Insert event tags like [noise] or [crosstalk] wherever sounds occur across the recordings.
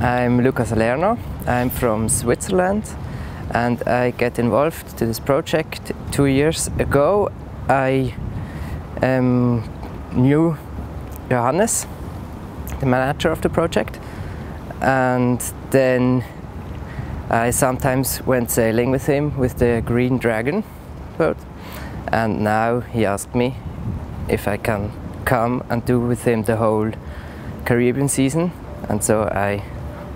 I'm Luca Salerno. I'm from Switzerland and I get involved to this project two years ago. I um, knew Johannes, the manager of the project, and then I sometimes went sailing with him with the Green Dragon boat and now he asked me if I can come and do with him the whole Caribbean season and so I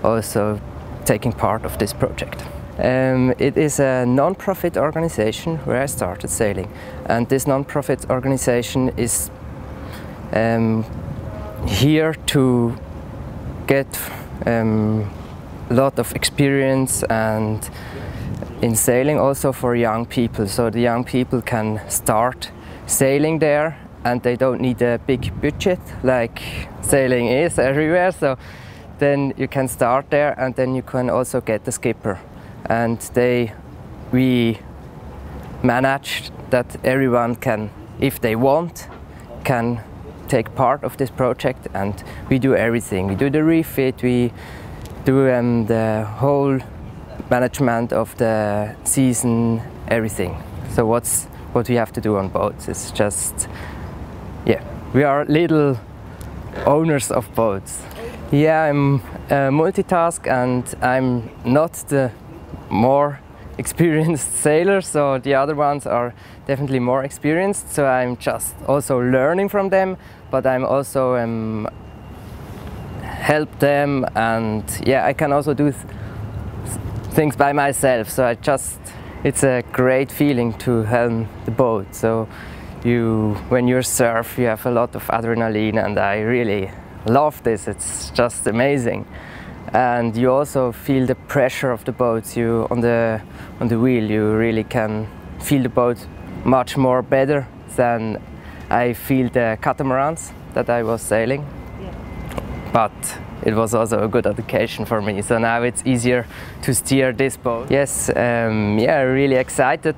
also taking part of this project. Um, it is a non-profit organization where I started sailing and this non-profit organization is um, here to get um, a lot of experience and in sailing also for young people so the young people can start sailing there and they don't need a big budget like sailing is everywhere so then you can start there and then you can also get the skipper. And they we manage that everyone can if they want can take part of this project and we do everything. We do the refit we do um, the whole management of the season everything. So what's what we have to do on boats is just yeah we are little owners of boats yeah, I'm a multitask and I'm not the more [laughs] experienced [laughs] sailor, so the other ones are definitely more experienced. So I'm just also learning from them, but I'm also um, help them and yeah, I can also do th things by myself. So I just, it's a great feeling to helm the boat. So you, when you surf, you have a lot of adrenaline and I really love this, it's just amazing. And you also feel the pressure of the boat. You on the on the wheel, you really can feel the boat much more better than I feel the catamarans that I was sailing. Yeah. But it was also a good education for me. So now it's easier to steer this boat. Yes, um, yeah, really excited.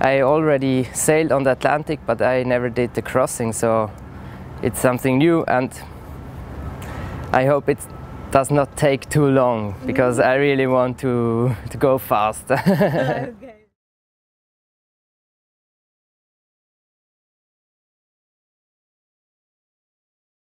I already sailed on the Atlantic, but I never did the crossing, so it's something new and I hope it does not take too long because I really want to, to go fast. [laughs] okay.